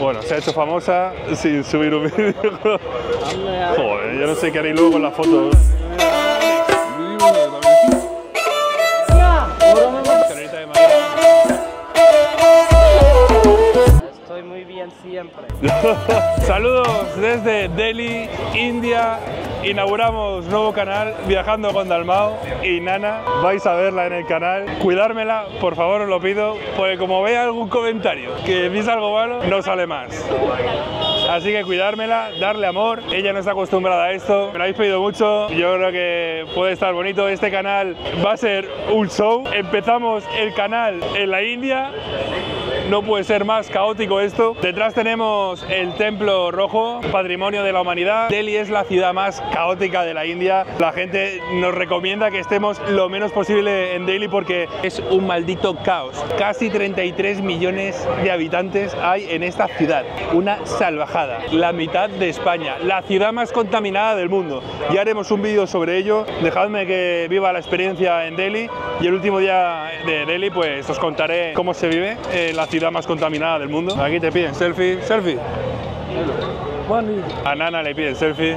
Bueno, se ha hecho famosa sin subir un vídeo. Joder, yo no sé qué haré luego con las fotos. Estoy muy bien siempre. Saludos desde Delhi, India. Inauguramos nuevo canal Viajando con Dalmao y Nana. Vais a verla en el canal. Cuidármela, por favor, os lo pido, porque como vea algún comentario que piensa algo malo, no sale más. Así que cuidármela, darle amor. Ella no está acostumbrada a esto. Me lo habéis pedido mucho. Yo creo que puede estar bonito. Este canal va a ser un show. Empezamos el canal en la India. No puede ser más caótico esto. Detrás tenemos el Templo Rojo, Patrimonio de la Humanidad. Delhi es la ciudad más caótica de la India. La gente nos recomienda que estemos lo menos posible en Delhi porque es un maldito caos. Casi 33 millones de habitantes hay en esta ciudad. Una salvajada. La mitad de España. La ciudad más contaminada del mundo. Ya haremos un vídeo sobre ello. Dejadme que viva la experiencia en Delhi. Y el último día de Delhi, pues os contaré cómo se vive en la ciudad más contaminada del mundo. Aquí te piden selfie. Selfie. A Nana le piden selfie.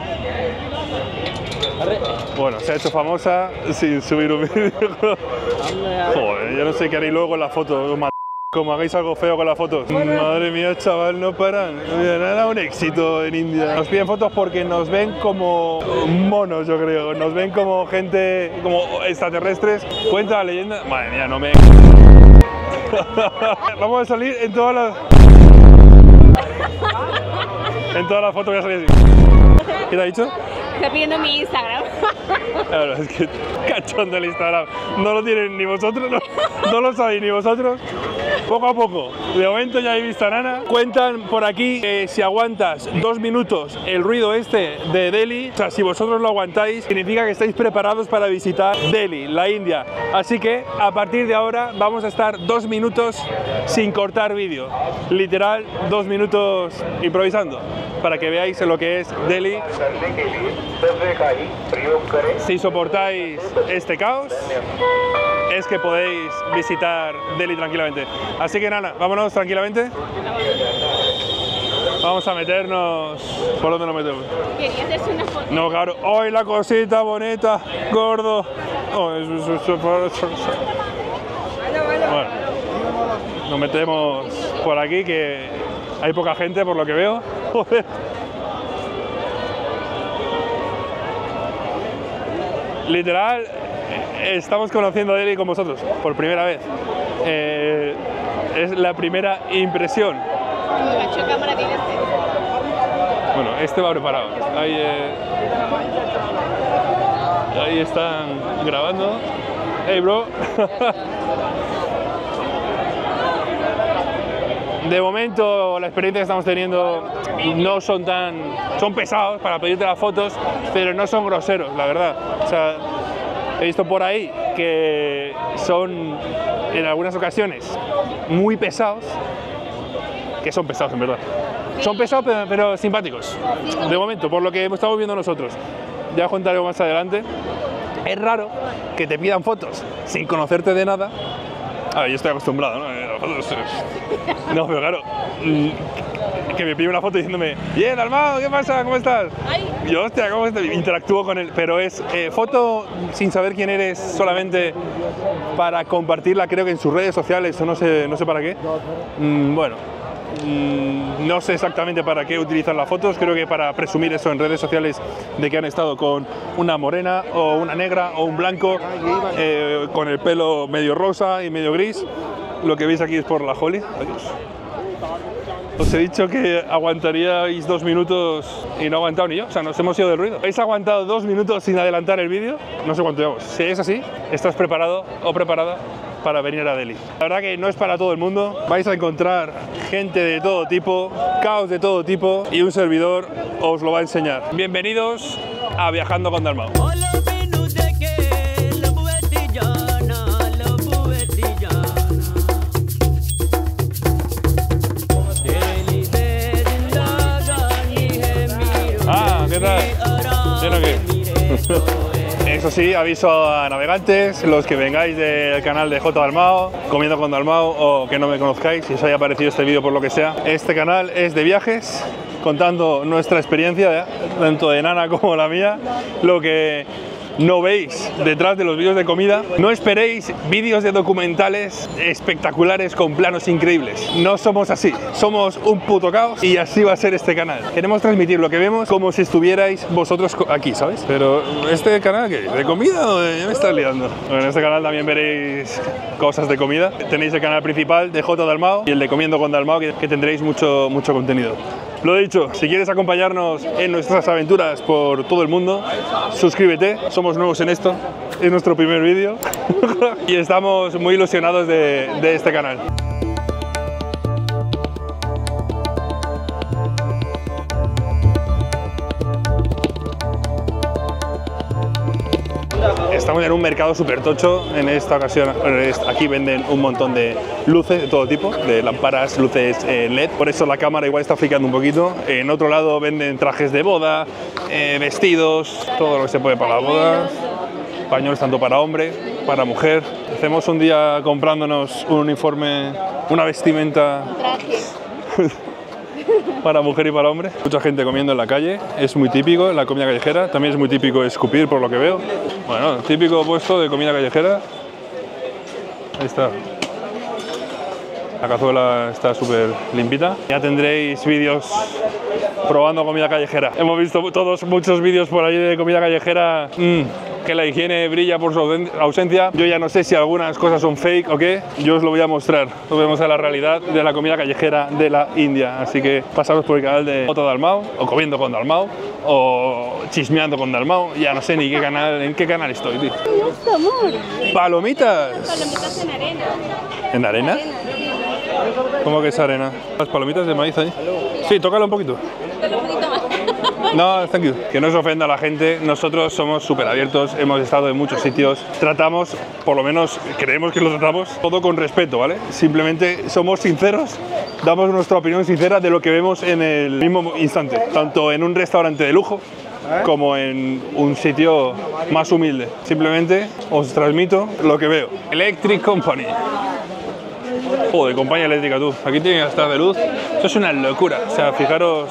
Bueno, se ha hecho famosa sin subir un vídeo. Joder, yo no sé qué haréis luego con las fotos. ma- Como hagáis algo feo con las fotos. Madre mía, chaval, no paran. Era un éxito en India. Nos piden fotos porque nos ven como monos, yo creo. Nos ven como gente, como extraterrestres. Cuenta la leyenda. Madre mía, no me. Vamos a salir en todas las. En todas las fotos voy a salir así. ¿Qué te ha dicho? Está pidiendo mi Instagram. Claro, es que cachondo el Instagram. No lo tienen ni vosotros, no, no lo sabéis ni vosotros. Poco a poco. De momento ya he visto a Nana. Cuentan por aquí que si aguantas dos minutos el ruido este de Delhi, o sea, si vosotros lo aguantáis, significa que estáis preparados para visitar Delhi, la India. Así que a partir de ahora vamos a estar dos minutos sin cortar vídeo. Literal, dos minutos improvisando. Para que veáis lo que es Delhi si soportáis este caos, es que podéis visitar Delhi tranquilamente. Así que nada, vámonos tranquilamente. Vamos a meternos. ¿Por dónde nos metemos? Quería hacerse una foto. No, claro. ¡Ay, la cosita bonita! ¡Gordo! Oh, Bueno, nos metemos por aquí que hay poca gente por lo que veo. Joder. Literal, estamos conociendo a Delhi con vosotros por primera vez. Eh, es la primera impresión. ¿Qué cámara tiene este? Bueno, este va preparado. Ahí, eh, ahí están grabando. Hey, bro. De momento, la experiencia que estamos teniendo no son tan. son pesados para pedirte las fotos, pero no son groseros, la verdad. O sea, he visto por ahí que son en algunas ocasiones muy pesados, que son pesados en verdad. Son pesados pero, pero simpáticos, de momento, por lo que estamos viendo nosotros. Ya os contaré más adelante. Es raro que te pidan fotos sin conocerte de nada. A ver, yo estoy acostumbrado, ¿no? Eh. No, pero claro, que me pide una foto diciéndome, bien, Almao, ¿qué pasa? ¿Cómo estás? Ay. Yo, hostia, ¿cómo estás? Interactúo con él, pero es eh, foto sin saber quién eres, solamente para compartirla, creo que en sus redes sociales, o no sé, no sé para qué. Mm, bueno, mm, no sé exactamente para qué utilizan las fotos, creo que para presumir eso en redes sociales de que han estado con una morena o una negra o un blanco eh, con el pelo medio rosa y medio gris. Lo que veis aquí es por la Holly. Adiós. Os he dicho que aguantaríais dos minutos y no he aguantado ni yo, o sea, nos hemos ido del ruido. ¿Habéis aguantado dos minutos sin adelantar el vídeo? No sé cuánto llevamos. Si es así, estás preparado o preparada para venir a Delhi. La verdad que no es para todo el mundo. Vais a encontrar gente de todo tipo, caos de todo tipo y un servidor os lo va a enseñar. Bienvenidos a Viajando con Dalmau. Eso sí, aviso a navegantes, los que vengáis del canal de J Dalmao, comiendo con Dalmao o que no me conozcáis, si os haya parecido este vídeo por lo que sea. Este canal es de viajes, contando nuestra experiencia, tanto de Nana como la mía, lo que no veis detrás de los vídeos de comida. No esperéis vídeos de documentales espectaculares con planos increíbles. No somos así. Somos un puto caos y así va a ser este canal. Queremos transmitir lo que vemos como si estuvierais vosotros aquí, ¿sabes? Pero este canal, ¿qué? ¿De comida o de... me estás liando? Bueno, en este canal también veréis cosas de comida. Tenéis el canal principal de J Dalmao y el de Comiendo con Dalmao que, que tendréis mucho, mucho contenido. Lo dicho, si quieres acompañarnos en nuestras aventuras por todo el mundo, suscríbete. Somos nuevos en esto, es nuestro primer vídeo y estamos muy ilusionados de, de este canal. Estamos en un mercado súper tocho. En esta ocasión, aquí venden un montón de luces de todo tipo, de lámparas, luces eh, LED. Por eso la cámara igual está flicando un poquito. En otro lado venden trajes de boda, eh, vestidos, todo lo que se puede para las bodas. Pañuelos tanto para hombre, para mujer. Hacemos un día comprándonos un uniforme, una vestimenta Traje. para mujer y para hombre. Mucha gente comiendo en la calle, es muy típico la comida callejera, también es muy típico escupir por lo que veo. Bueno, típico puesto de comida callejera. Ahí está. La cazuela está súper limpita. Ya tendréis vídeos probando comida callejera. Hemos visto todos muchos vídeos por ahí de comida callejera. mm, que la higiene brilla por su ausen- ausencia. Yo ya no sé si algunas cosas son fake o qué. Yo os lo voy a mostrar. Os vemos a la realidad de la comida callejera de la India. Así que pasaros por el canal de Otto Dalmao, o comiendo con Dalmao, o chismeando con Dalmao. Ya no sé ni qué canal, en qué canal estoy, tío. Palomitas. Palomitas en arena. ¿En arena? ¿Cómo que es arena? Las palomitas de maíz ahí. Sí, tócalo un poquito. Dale un poquito más. No, thank you. Que no os ofenda la gente, nosotros somos súper abiertos, hemos estado en muchos sitios, tratamos, por lo menos creemos que lo tratamos, todo con respeto, ¿vale? Simplemente somos sinceros, damos nuestra opinión sincera de lo que vemos en el mismo instante, tanto en un restaurante de lujo como en un sitio más humilde. Simplemente os transmito lo que veo. Electric Company. Joder, compañía eléctrica tú. Aquí tiene que estar de luz. Eso es una locura. O sea, fijaros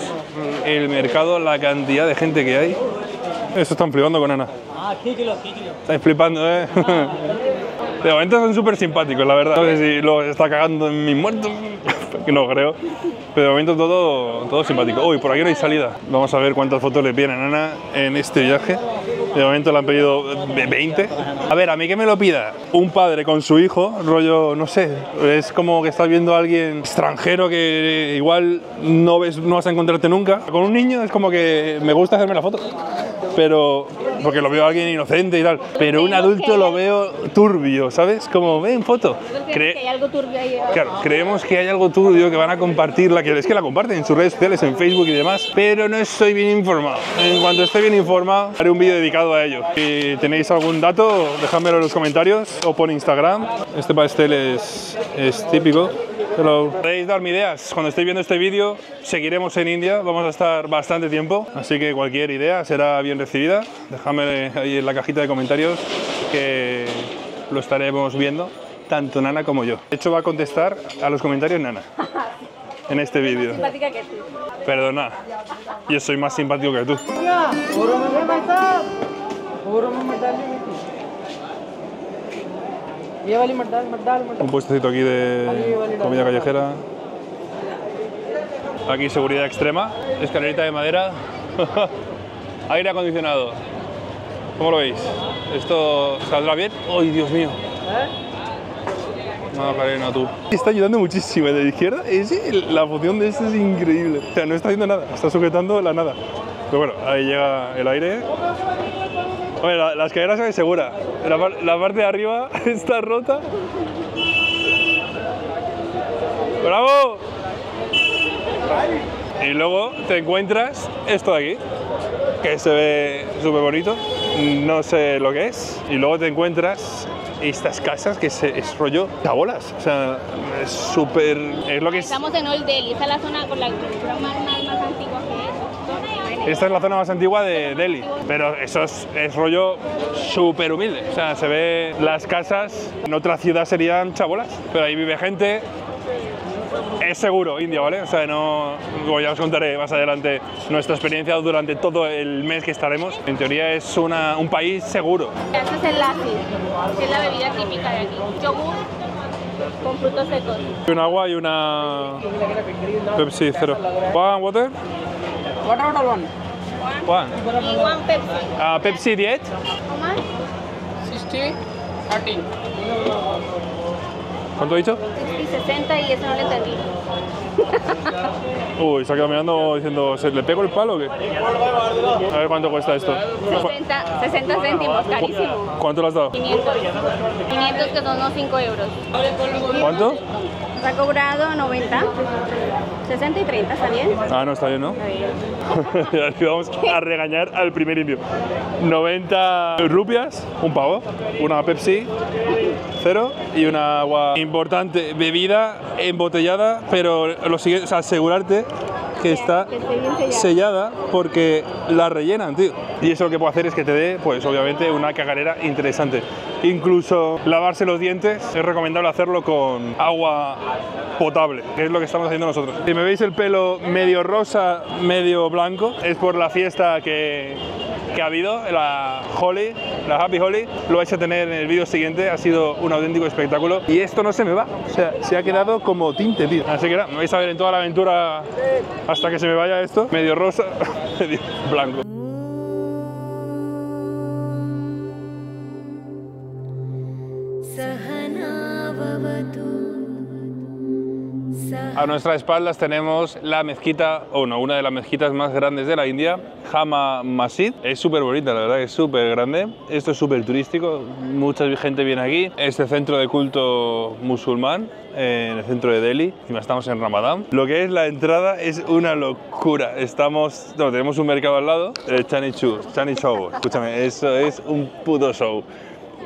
el mercado, la cantidad de gente que hay. Eso están flipando con Ana. Estáis flipando, ¿eh? De momento son súper simpáticos, la verdad. No sé si lo está cagando en mis muertos, que no creo. Pero de momento todo, todo simpático. Uy, por aquí no hay salida. Vamos a ver cuántas fotos le piden a Ana en este viaje. De momento le han pedido 20. A ver, a mí que me lo pida un padre con su hijo, rollo, no sé, es como que estás viendo a alguien extranjero que igual no, ves, no vas a encontrarte nunca. Con un niño es como que me gusta hacerme la foto, pero porque lo veo a alguien inocente y tal. Pero un adulto lo veo turbio, ¿sabes? Como, ven foto. Cre- que hay algo turbio ahí. Claro, creemos que hay algo turbio que van a compartirla, que es que la comparten en sus redes sociales, en Facebook y demás, pero no estoy bien informado. En cuanto esté bien informado, haré un vídeo dedicado a ello. Si tenéis algún dato, dejadmelo en los comentarios o por Instagram. Este pastel es, es típico. Hello. Podéis darme ideas. Cuando estéis viendo este vídeo, seguiremos en India. Vamos a estar bastante tiempo, así que cualquier idea será bien recibida. Dejadme ahí en la cajita de comentarios que lo estaremos viendo, tanto Nana como yo. De hecho, va a contestar a los comentarios Nana en este vídeo. Simpática que tú. Perdona, yo soy más simpático que tú. Un puestecito aquí de comida callejera. Aquí seguridad extrema, escalerita de madera, aire acondicionado. ¿Cómo lo veis? ¿Esto saldrá bien? ¡Ay, Dios mío! Macarena, tú. Está ayudando muchísimo de la izquierda. Es, la función de este es increíble. O sea, no está haciendo nada, está sujetando la nada. Pero bueno, ahí llega el aire. Hombre, la, la escalera se segura. La, par- la parte de arriba está rota. ¡Bravo! Y luego te encuentras esto de aquí, que se ve súper bonito. No sé lo que es. Y luego te encuentras estas casas que se, es rollo chabolas. O sea, es súper. Es es. Estamos en Old Delhi. Esa es la zona con la cultura más, más, más antigua que es. Esta es la zona más antigua de Delhi, pero eso es, es rollo súper humilde. O sea, se ve las casas, en otra ciudad serían chabolas, pero ahí vive gente. Es seguro, India, ¿vale? O sea, no. Como ya os contaré más adelante nuestra experiencia durante todo el mes que estaremos. En teoría es una, un país seguro. Este es el lassi, que es la bebida típica de aquí. Yogur con frutos secos. Un agua y una Pepsi cero. One water? Water or one? One. Y one Pepsi. Pepsi 10. ¿Cómo más? 60, 13. ¿Cuánto he dicho? Y 60 y eso no lo entendí. Uy, se ha quedado mirando diciendo, ¿se le pego el palo o qué? A ver cuánto cuesta esto. 60, 60 céntimos, carísimo. ¿Cuánto le has dado? 500. 500 que son unos 5 euros. ¿Cuánto? Ha cobrado 90. 60 y 30, ¿está bien? Ah, no, está bien, ¿no? Está bien. Vamos a regañar al primer indio. 90 rupias, un pavo, una Pepsi, cero y una agua importante, bebida embotellada, pero lo siguiente, o sea, asegurarte que está sellada porque la rellenan, tío. Y eso lo que puede hacer es que te dé, pues obviamente, una cagarera interesante. Incluso lavarse los dientes es recomendable hacerlo con agua potable, que es lo que estamos haciendo nosotros. Si me veis el pelo medio rosa, medio blanco, es por la fiesta que, que ha habido, la Holly, la Happy Holly. Lo vais a tener en el vídeo siguiente, ha sido un auténtico espectáculo. Y esto no se me va, o sea, se ha quedado como tinte, tío. Así que nada, me vais a ver en toda la aventura hasta que se me vaya esto, medio rosa, medio blanco. A nuestras espaldas tenemos la mezquita, o no, una de las mezquitas más grandes de la India, Jama Masjid. Es súper bonita, la verdad, es súper grande. Esto es súper turístico, mucha gente viene aquí. Este centro de culto musulmán, eh, en el centro de Delhi, encima estamos en Ramadán. Lo que es la entrada es una locura. Estamos, no, tenemos un mercado al lado, el Chani Chu, Chani Show. Escúchame, eso es un puto show.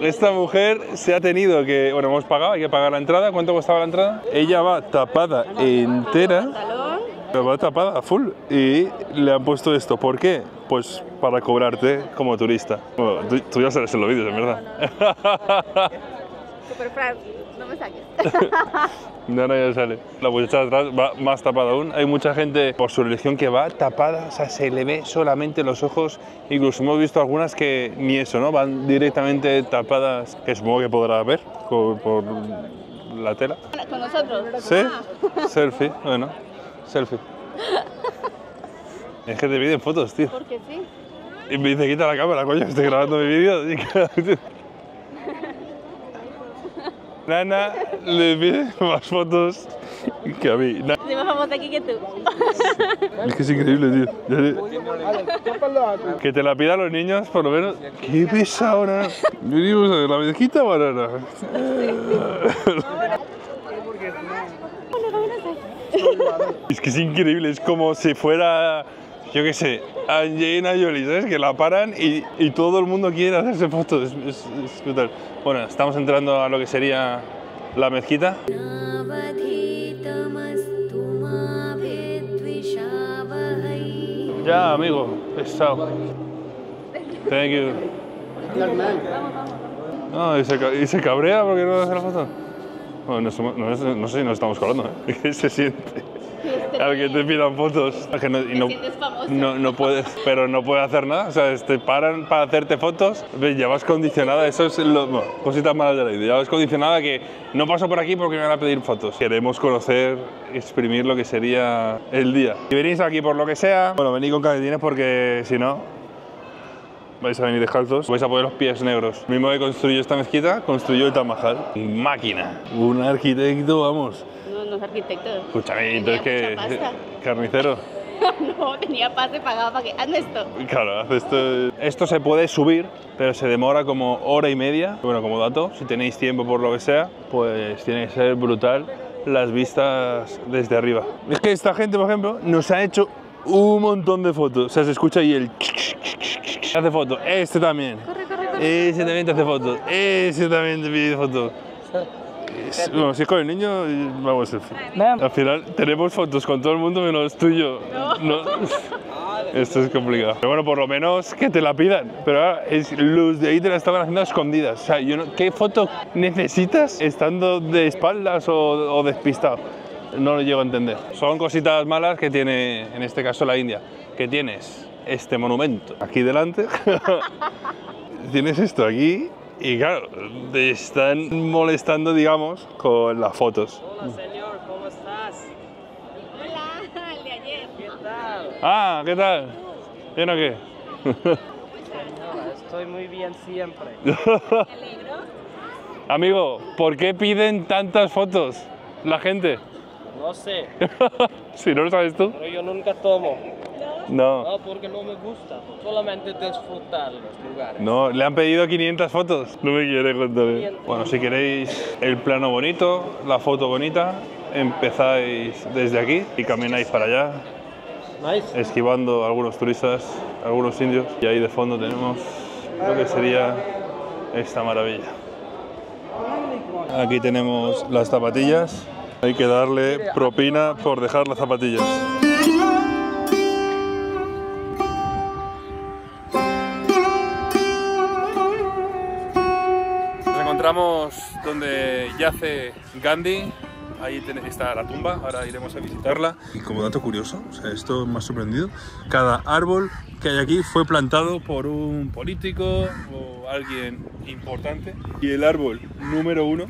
Esta mujer se ha tenido que, bueno, hemos pagado, hay que pagar la entrada. ¿Cuánto costaba la entrada? Ella va tapada entera, va tapada a full y le han puesto esto. ¿Por qué? Pues para cobrarte como turista. Bueno, tú, tú ya sales en los vídeos, en verdad. Super fran. No me saques. Ya sale. La muchacha de atrás va más tapada aún. Hay mucha gente por su religión que va tapada, o sea, se le ve solamente los ojos. Incluso hemos visto algunas que ni eso, ¿no? Van directamente tapadas, que supongo que podrá ver por, la tela. Con nosotros. ¿Sí? Ah, Selfie, bueno, selfie. Es que te piden fotos, tío. porque sí. Y me dice, quita la cámara, coño, estoy grabando mi vídeo. Nana le pide más fotos que a mí. Soy más famosa aquí que tú. Es que es increíble, tío. Que te la pidan los niños, por lo menos. ¡Qué pesado, nana! Venimos a ver la mezquita banana. Es que es increíble, es como si fuera, yo qué sé, Angelina Jolie, ¿sabes? Que la paran y, y todo el mundo quiere hacerse fotos. Es, brutal. Bueno, estamos entrando a lo que sería la mezquita. Ya, amigo, pesado. Thank you. No, y se, y se cabrea porque no hace la foto. Bueno, no, no, sé si nos estamos colando, ¿eh? ¿Qué se siente? Al que te pidan fotos. Que no, y no, no, no puedes, pero no puedes hacer nada. O sea, te paran para hacerte fotos. Ves, Ya vas condicionada, eso es lo, bueno, cositas malas de la vida. Ya vas condicionada que no paso por aquí porque me van a pedir fotos. Queremos conocer, exprimir lo que sería el día. Si venís aquí por lo que sea, bueno, venid con calcetines porque si no, vais a venir descalzos, vais a poner los pies negros. El mismo que construyó esta mezquita, construyó el Taj Mahal. Máquina. Un arquitecto, vamos. No, no es arquitecto. Escúchame, Tenía entonces que carnicero. no, tenía pase pagado para que hazme esto. Claro, hace esto. Esto se puede subir, pero se demora como hora y media. Bueno, como dato, si tenéis tiempo por lo que sea, pues tiene que ser brutal las vistas desde arriba. Es que esta gente, por ejemplo, nos ha hecho un montón de fotos. O sea, se escucha ahí el. Hace fotos. Este también. Corre, corre, corre. Ese también te hace fotos. Ese también te pide fotos. Bueno, si es con el niño, vamos. Al final tenemos fotos con todo el mundo menos tú y yo. No. Esto es complicado. Pero bueno, por lo menos que te la pidan. Pero ahora, es, los de ahí te la estaban haciendo a escondidas. O sea, yo no- ¿qué foto necesitas estando de espaldas o, o despistado? No lo llego a entender. Son cositas malas que tiene, en este caso, la India. Que tienes este monumento aquí delante. tienes esto aquí. Y claro, te están molestando, digamos, con las fotos. Hola, señor, ¿cómo estás? Hola, el de ayer. ¿Qué tal? Ah, ¿qué tal? ¿Bien o qué? Señora, estoy muy bien siempre. Me alegro. Amigo, ¿por qué piden tantas fotos la gente? No sé, si no lo sabes tú. pero yo nunca tomo. No. No, porque no me gusta. Solamente disfrutar los lugares. No, le han pedido 500 fotos. No me quiere contar. Bueno, si queréis el plano bonito, la foto bonita, empezáis desde aquí y camináis para allá, Nice. esquivando a algunos turistas, algunos indios. Y ahí de fondo tenemos lo que sería esta maravilla. Aquí tenemos las zapatillas. Hay que darle propina por dejar las zapatillas. Encontramos donde yace Gandhi. Ahí está la tumba, ahora iremos a visitarla. Y como dato curioso, o sea, esto me ha sorprendido, cada árbol que hay aquí fue plantado por un político o alguien importante. Y el árbol número uno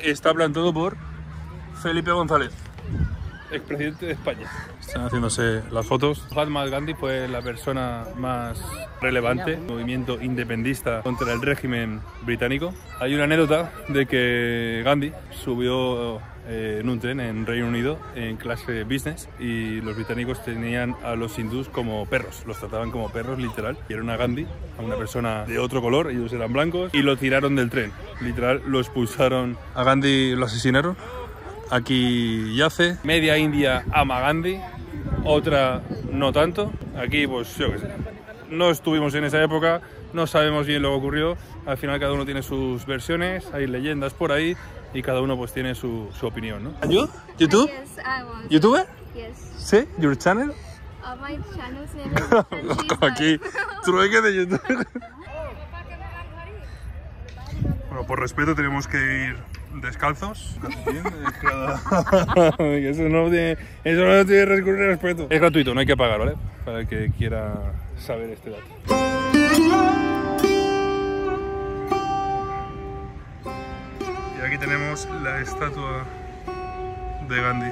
está plantado por Felipe González, expresidente de España. Están haciéndose las fotos. Mahatma Gandhi fue la persona más relevante movimiento independista contra el régimen británico. Hay una anécdota de que Gandhi subió eh, en un tren en Reino Unido en clase business y los británicos tenían a los hindús como perros, los trataban como perros literal. Y era una Gandhi, a una persona de otro color, ellos eran blancos, y lo tiraron del tren. Literal, lo expulsaron. A Gandhi lo asesinaron Aquí yace. Media India ama a Gandhi, otra no tanto. Aquí, pues yo qué sé. No estuvimos en esa época, no sabemos bien lo que ocurrió. Al final cada uno tiene sus versiones, hay leyendas por ahí y cada uno pues tiene su, su opinión, ¿no? ¿You? ¿YouTube? Yes, I was. ¿YouTuber? Yes. ¿Sí? ¿Your channel? Uh, my is Como aquí, trueque de YouTube. Bueno, por respeto tenemos que ir descalzos. Eso, no tiene, eso no tiene recurrir respeto. Es gratuito, no hay que pagar, ¿vale? Para el que quiera saber este dato. Y aquí tenemos la estatua de Gandhi.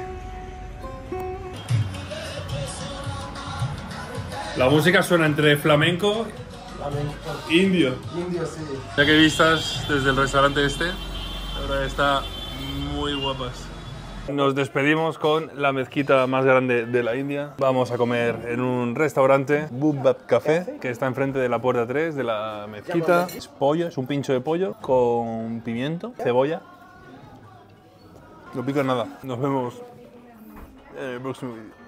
La música suena entre flamenco Indio. Indio, sí. Ya que vistas desde el restaurante este, la verdad está muy guapas. Nos despedimos con la mezquita más grande de la India. Vamos a comer en un restaurante, Bubab Café, que está enfrente de la puerta 3 de la mezquita. Es pollo, es un pincho de pollo con pimiento, cebolla. No pica nada. Nos vemos en el próximo vídeo.